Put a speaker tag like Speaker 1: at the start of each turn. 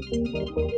Speaker 1: Música